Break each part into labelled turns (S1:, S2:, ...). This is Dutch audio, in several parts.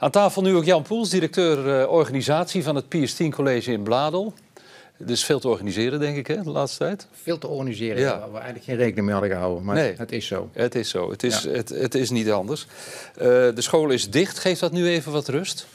S1: Aan tafel nu ook Jan Poels, directeur uh, organisatie van het Piers 10 College in Bladel. Dus veel te organiseren, denk ik, hè, de laatste tijd?
S2: Veel te organiseren, ja. waar we eigenlijk geen rekening mee hadden gehouden. Maar nee, het is zo.
S1: Het is zo. Het is, het, het is niet anders. Uh, de school is dicht. Geeft dat nu even wat rust?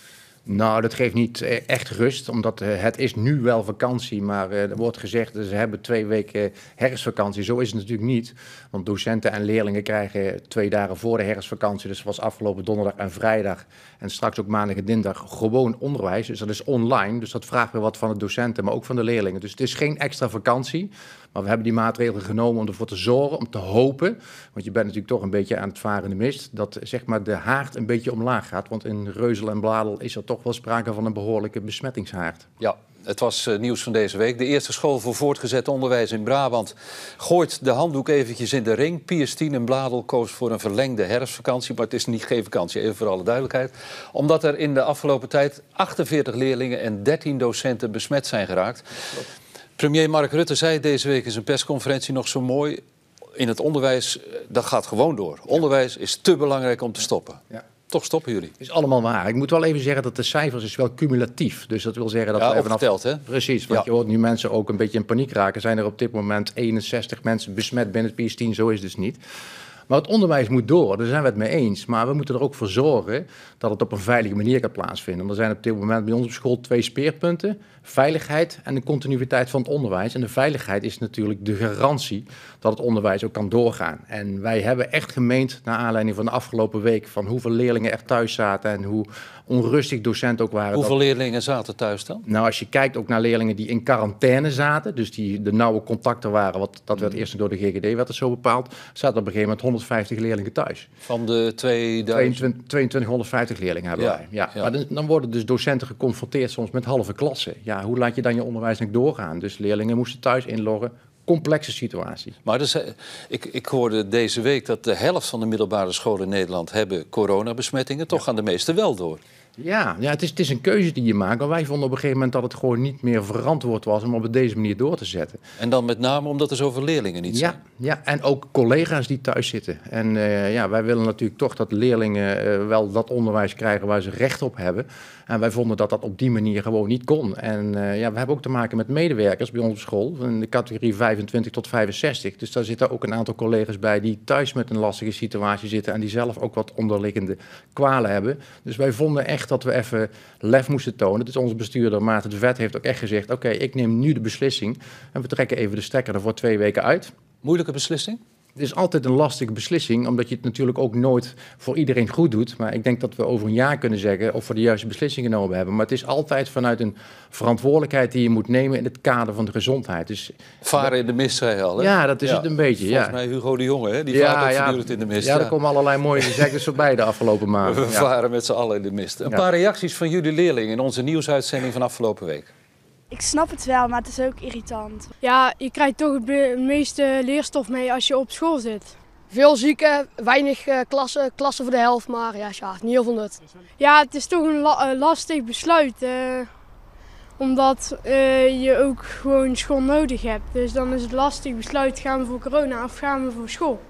S2: Nou, dat geeft niet eh, echt rust, omdat eh, het is nu wel vakantie, maar eh, er wordt gezegd dat ze hebben twee weken herfstvakantie. Zo is het natuurlijk niet, want docenten en leerlingen krijgen twee dagen voor de herfstvakantie, dus was afgelopen donderdag en vrijdag en straks ook maandag en dinsdag gewoon onderwijs. Dus dat is online, dus dat vraagt weer wat van de docenten, maar ook van de leerlingen. Dus het is geen extra vakantie, maar we hebben die maatregelen genomen om ervoor te zorgen, om te hopen, want je bent natuurlijk toch een beetje aan het varen in de mist, dat zeg maar de haard een beetje omlaag gaat, want in Reuzel en Bladel is er toch wel sprake van een behoorlijke besmettingshaard.
S1: Ja, het was uh, nieuws van deze week. De eerste school voor voortgezet onderwijs in Brabant gooit de handdoek eventjes in de ring. Piers 10 en Bladel koos voor een verlengde herfstvakantie, maar het is niet geen vakantie, even voor alle duidelijkheid. Omdat er in de afgelopen tijd 48 leerlingen en 13 docenten besmet zijn geraakt. Premier Mark Rutte zei deze week in zijn persconferentie nog zo mooi... in het onderwijs, eh, dat gaat gewoon door. Onderwijs is te belangrijk om te stoppen. Ja. Toch stoppen jullie?
S2: Is allemaal waar. Ik moet wel even zeggen dat de cijfers is wel cumulatief. Dus dat wil zeggen dat
S1: ja,
S2: we
S1: even verteld, hè?
S2: Precies, want je hoort nu mensen ook een beetje in paniek raken. Zijn er op dit moment 61 mensen besmet binnen het PS10? Zo is het dus niet. Maar het onderwijs moet door, daar zijn we het mee eens. Maar we moeten er ook voor zorgen dat het op een veilige manier kan plaatsvinden. er zijn op dit moment bij ons op school twee speerpunten. Veiligheid en de continuïteit van het onderwijs. En de veiligheid is natuurlijk de garantie dat het onderwijs ook kan doorgaan. En wij hebben echt gemeend, naar aanleiding van de afgelopen week... van hoeveel leerlingen er thuis zaten en hoe onrustig docenten ook waren.
S1: Hoeveel leerlingen zaten thuis dan?
S2: Nou, als je kijkt ook naar leerlingen die in quarantaine zaten... dus die de nauwe contacten waren, wat, dat werd mm. eerst door de GGD werd het zo bepaald... zaten op een gegeven moment 150 leerlingen thuis.
S1: Van de 2000...
S2: 2250 leerlingen hebben wij. Ja. Maar dan, dan, worden dus docenten geconfronteerd soms met halve klassen. Ja, hoe laat je dan je onderwijs nog doorgaan? Dus leerlingen moesten thuis inloggen. Complexe situatie.
S1: Maar dus, ik, ik hoorde deze week dat de helft van de middelbare scholen in Nederland hebben coronabesmettingen. Toch gaan de meeste wel door.
S2: Ja, ja het, is, het is een keuze die je maakt. Maar wij vonden op een gegeven moment dat het gewoon niet meer verantwoord was om op deze manier door te zetten.
S1: En dan met name omdat er zoveel leerlingen niet
S2: zijn. Ja, en ook collega's die thuis zitten. En uh, ja, wij willen natuurlijk toch dat leerlingen uh, wel dat onderwijs krijgen waar ze recht op hebben. En wij vonden dat dat op die manier gewoon niet kon. En uh, ja, we hebben ook te maken met medewerkers bij op school, in de categorie 25 tot 65. Dus daar zitten ook een aantal collega's bij die thuis met een lastige situatie zitten en die zelf ook wat onderliggende kwalen hebben. Dus wij vonden echt dat we even lef moesten tonen. Dus onze bestuurder Maarten de Vet heeft ook echt gezegd, oké, ik neem nu de beslissing en we trekken even de stekker er voor twee weken uit.
S1: Moeilijke beslissing?
S2: Het is altijd een lastige beslissing, omdat je het natuurlijk ook nooit voor iedereen goed doet. Maar ik denk dat we over een jaar kunnen zeggen of we de juiste beslissing genomen hebben. Maar het is altijd vanuit een verantwoordelijkheid die je moet nemen in het kader van de gezondheid. Dus,
S1: Varen in de mist, zei al. Hè?
S2: Ja, dat is het een beetje.
S1: Volgens mij Hugo de Jonge, hè? die vaart ook voortdurend in de mist.
S2: Ja, er komen allerlei mooie gezegdes voorbij de afgelopen maanden.
S1: We varen met z'n allen in de mist. Een paar reacties van jullie leerlingen in onze nieuwsuitzending van afgelopen week.
S3: Ik snap het wel, maar het is ook irritant.
S4: Ja, je krijgt toch het meeste leerstof mee als je op school zit.
S5: Veel zieken, weinig uh, klassen, klassen voor de helft, maar ja, ja, niet heel veel nut.
S4: Ja, het is toch een la lastig besluit. Uh, omdat uh, je ook gewoon school nodig hebt. Dus dan is het lastig besluit, gaan we voor corona of gaan we voor school?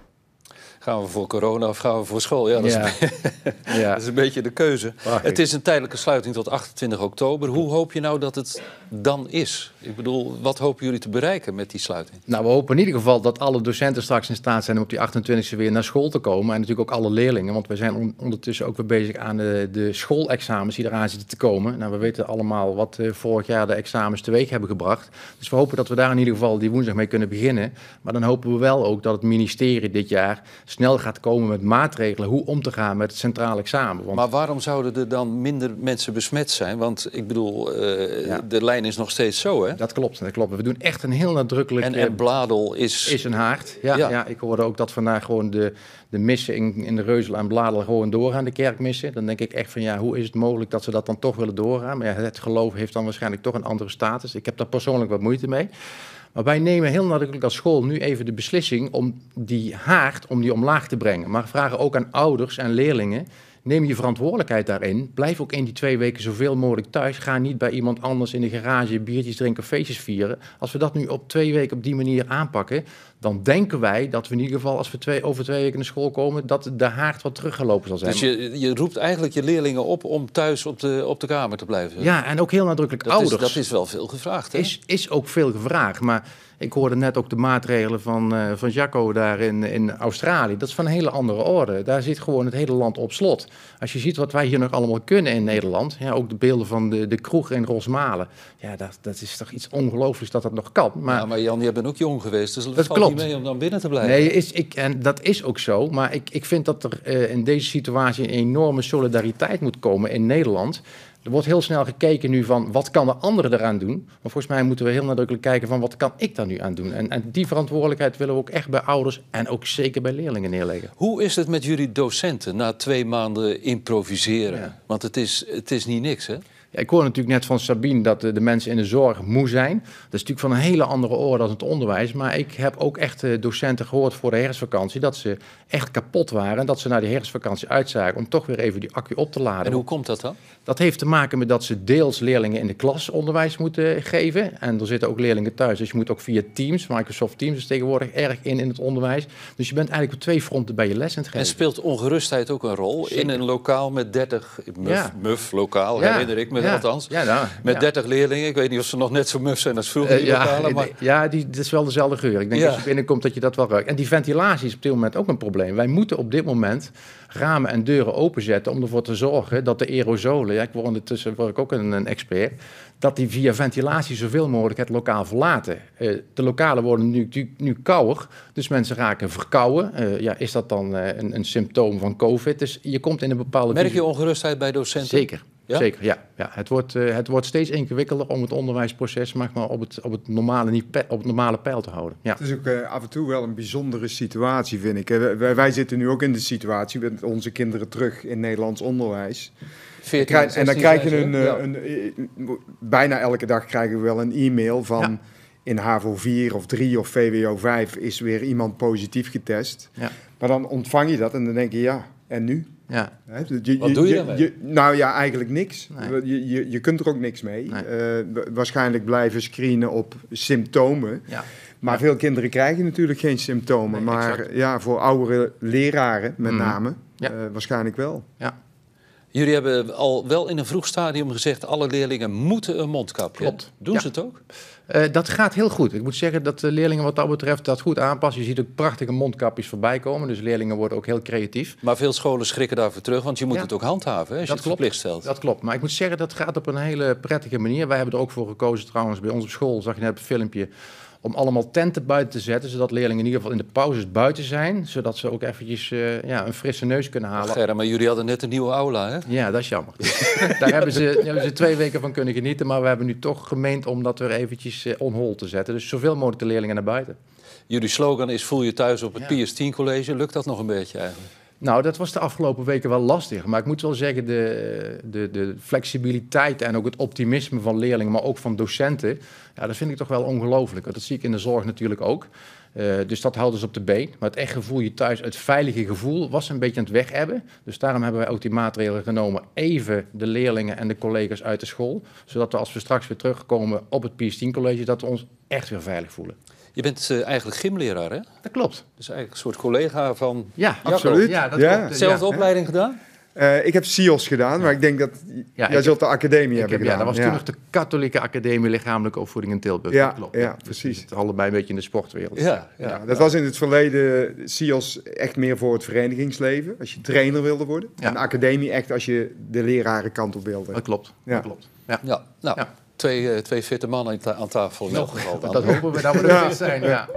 S1: Gaan we voor corona of gaan we voor school? Ja, dat, Is, ja. dat is een beetje de keuze. Het is een tijdelijke sluiting tot 28 oktober. Hoe hoop je nou dat het dan is? Ik bedoel, wat hopen jullie te bereiken met die sluiting?
S2: Nou, we hopen in ieder geval dat alle docenten straks in staat zijn om op die 28e weer naar school te komen. En natuurlijk ook alle leerlingen, want we zijn ondertussen ook weer bezig aan de, de schoolexamens die eraan zitten te komen. Nou, we weten allemaal wat uh, vorig jaar de examens teweeg hebben gebracht. Dus we hopen dat we daar in ieder geval die woensdag mee kunnen beginnen. Maar dan hopen we wel ook dat het ministerie dit jaar snel gaat komen met maatregelen hoe om te gaan met het centraal examen.
S1: Want... Maar waarom zouden er dan minder mensen besmet zijn? Want ik bedoel, uh, de lijn is nog steeds zo, hè?
S2: Dat klopt, dat klopt. We doen echt een heel nadrukkelijk...
S1: En, en Bladel is...
S2: Is een haard, ja, ja. Ik hoorde ook dat vandaag gewoon de, de missen in, in de Reuzel en Bladel gewoon doorgaan, de kerkmissen. Dan denk ik echt van, ja, hoe is het mogelijk dat ze dat dan toch willen doorgaan? Maar ja, het geloof heeft dan waarschijnlijk toch een andere status. Ik heb daar persoonlijk wat moeite mee. Maar wij nemen heel nadrukkelijk als school nu even de beslissing om die haard om die omlaag te brengen. Maar vragen ook aan ouders en leerlingen. Neem je verantwoordelijkheid daarin. Blijf ook in die twee weken zoveel mogelijk thuis. Ga niet bij iemand anders in de garage biertjes drinken, feestjes vieren. Als we dat nu op twee weken op die manier aanpakken, dan denken wij dat we in ieder geval, als we twee, over twee weken naar school komen, dat de haard wat teruggelopen zal zijn.
S1: Dus je, je roept eigenlijk je leerlingen op om thuis op de, op de kamer te blijven.
S2: Ja, en ook heel nadrukkelijk
S1: dat
S2: ouders.
S1: Is, dat is wel veel gevraagd. Hè?
S2: Is, is ook veel gevraagd. Maar ik hoorde net ook de maatregelen van, uh, van Jacco daar in, in Australië. Dat is van een hele andere orde. Daar zit gewoon het hele land op slot. Als je ziet wat wij hier nog allemaal kunnen in Nederland. Ja, ook de beelden van de, de kroeg in Rosmalen. Ja, dat, dat is toch iets ongelooflijks dat dat nog kan. Maar,
S1: ja, maar Jan, jij bent ook jong geweest. Dus
S2: dat klopt.
S1: Niet mee om dan binnen te blijven.
S2: Nee, is, ik, en dat is ook zo. Maar ik, ik vind dat er uh, in deze situatie een enorme solidariteit moet komen in Nederland. Er wordt heel snel gekeken nu van wat kan de andere eraan doen. Maar volgens mij moeten we heel nadrukkelijk kijken van wat kan ik daar nu aan doen. En, en die verantwoordelijkheid willen we ook echt bij ouders en ook zeker bij leerlingen neerleggen.
S1: Hoe is het met jullie docenten na twee maanden improviseren?
S2: Ja.
S1: Want het is, het is niet niks, hè?
S2: Ja, ik hoor natuurlijk net van Sabine dat de, de, mensen in de zorg moe zijn. Dat is natuurlijk van een hele andere orde dan het onderwijs. Maar ik heb ook echt uh, docenten gehoord voor de herfstvakantie dat ze echt kapot waren. En dat ze naar die herfstvakantie uitzagen om toch weer even die accu op te laden.
S1: En hoe komt dat dan?
S2: Dat heeft te maken met dat ze deels leerlingen in de klas onderwijs moeten geven. En er zitten ook leerlingen thuis. Dus je moet ook via Teams, Microsoft Teams is tegenwoordig erg in in het onderwijs. Dus je bent eigenlijk op twee fronten bij je les aan het geven.
S1: En speelt ongerustheid ook een rol
S2: Zeker.
S1: in een lokaal met 30, muf,
S2: Ja.
S1: muf lokaal
S2: Ja.
S1: herinner ik me
S2: Ja.
S1: althans.
S2: Ja, nou,
S1: Met
S2: ja.
S1: 30 leerlingen. Ik weet niet of ze nog net zo muf zijn als vroeger,
S2: Eh,
S1: die
S2: ja,
S1: lokalen. Maar...
S2: ja die, dat is wel dezelfde geur. Ik denk
S1: Ja.
S2: als je binnenkomt dat je dat wel ruikt. En die ventilatie is op dit moment ook een probleem. Wij moeten op dit moment ramen en deuren openzetten om ervoor te zorgen dat de aerosolen, ja, ik word ondertussen word ik ook een, een expert, dat die via ventilatie zoveel mogelijk het lokaal verlaten. Eh, de lokalen worden nu, nu, nu kouder, dus mensen raken verkouden. Eh, ja, is dat dan eh, een, een symptoom van COVID? Dus je komt in een bepaalde...
S1: Merk je ongerustheid bij docenten?
S2: Zeker.
S1: Ja?
S2: Zeker, ja. ja. Het, wordt, eh, het wordt steeds ingewikkelder om het onderwijsproces maar, maar op, het, op, het normale, niet pe- op het normale pijl te houden. Ja.
S6: Het is ook eh, af en toe wel een bijzondere situatie, vind ik. Wij, wij zitten nu ook in de situatie met onze kinderen terug in Nederlands onderwijs.
S1: 14
S6: Krijg- en dan
S1: 16
S6: krijg je een, eh,
S1: ja.
S6: een, bijna elke dag krijgen we wel een e-mail van
S2: Ja.
S6: in HAVO 4 of 3 of VWO 5 is weer iemand positief getest.
S2: Ja.
S6: Maar dan ontvang je dat en dan denk je ja, en nu?
S2: Ja.
S6: Je-
S1: Wat doe je daarmee?
S6: nou ja, eigenlijk niks.
S2: Nee.
S6: Je, je, je kunt er ook niks mee.
S2: Nee.
S6: Eh, wa- waarschijnlijk blijven screenen op symptomen.
S2: Ja.
S6: Maar
S2: Ja.
S6: veel kinderen krijgen natuurlijk geen symptomen.
S2: Nee,
S6: maar
S2: exact.
S6: ja, voor oudere leraren met
S2: Mhm.
S6: name,
S2: Ja.
S6: eh, waarschijnlijk wel.
S1: Jullie hebben al wel in een vroeg stadium gezegd... alle leerlingen moeten een mondkapje.
S2: Klopt.
S1: Doen
S2: Ja.
S1: ze het ook?
S2: Eh, dat gaat heel goed. Ik moet zeggen dat de leerlingen wat dat betreft dat goed aanpassen. Je ziet ook prachtige mondkapjes voorbij komen. Dus leerlingen worden ook heel creatief.
S1: Maar veel scholen schrikken daarvoor terug, want je moet
S2: Ja.
S1: het ook handhaven hè, als
S2: Dat
S1: je het
S2: klopt.
S1: verplicht stelt.
S2: Dat klopt. Maar ik moet zeggen, dat gaat op een hele prettige manier. Wij hebben er ook voor gekozen trouwens bij ons op school, zag je net op het filmpje, om allemaal tenten buiten te zetten, zodat leerlingen in ieder geval in de pauzes buiten zijn, zodat ze ook eventjes eh, ja, een frisse neus kunnen halen.
S1: Gerrit, maar jullie hadden net een nieuwe aula, hè?
S2: Ja, dat is jammer. Daar hebben ze, hebben ze twee weken van kunnen genieten, maar we hebben nu toch gemeend om dat weer eventjes eh, on hold te zetten. Dus zoveel mogelijk de leerlingen naar buiten.
S1: Jullie slogan is voel je thuis op het
S2: Ja.
S1: PS10 college. Lukt dat nog een beetje eigenlijk?
S2: Nou, dat was de afgelopen weken wel lastig. Maar ik moet wel zeggen, de, de, de flexibiliteit en ook het optimisme van leerlingen, maar ook van docenten, ja, dat vind ik toch wel ongelooflijk. Dat zie ik in de zorg natuurlijk ook. Eh, dus dat houdt ons op de been. Maar het echt gevoel je thuis, het veilige gevoel, was een beetje aan het weg hebben. Dus daarom hebben wij ook die maatregelen genomen. Even de leerlingen en de collega's uit de school. Zodat we als we straks weer terugkomen op het PS10 college, dat we ons echt weer veilig voelen.
S1: Je bent eh, eigenlijk gymleraar, hè?
S2: Dat klopt.
S1: Dus eigenlijk een soort collega van...
S2: Ja,
S6: Absoluut.
S2: Ja, dat
S6: Ja.
S2: klopt.
S1: Zelfde
S2: Ja.
S1: opleiding gedaan?
S6: Eh, ik heb SIOS gedaan, maar ik denk dat
S2: Ja,
S6: jij zult de academie
S2: Ik
S6: hebben
S2: heb, ja,
S6: gedaan.
S2: dat was toen nog de Katholieke Academie Lichamelijke Opvoeding in Tilburg.
S6: Ja,
S2: dat klopt.
S6: ja,
S2: Dus
S6: precies.
S2: Het allebei een beetje in de sportwereld.
S1: Ja, ja.
S6: Ja, dat was in het verleden SIOS echt meer voor het verenigingsleven, als je trainer wilde worden.
S2: Ja.
S6: En de academie echt als je de lerarenkant op wilde.
S2: Dat klopt.
S6: Ja.
S2: Dat klopt. Ja.
S1: Ja, nou,
S2: Ja.
S1: Twee, eh, twee fitte mannen aan ta- aan tafel in elk geval dan.
S2: Dat hopen we dat we er zijn. Ja.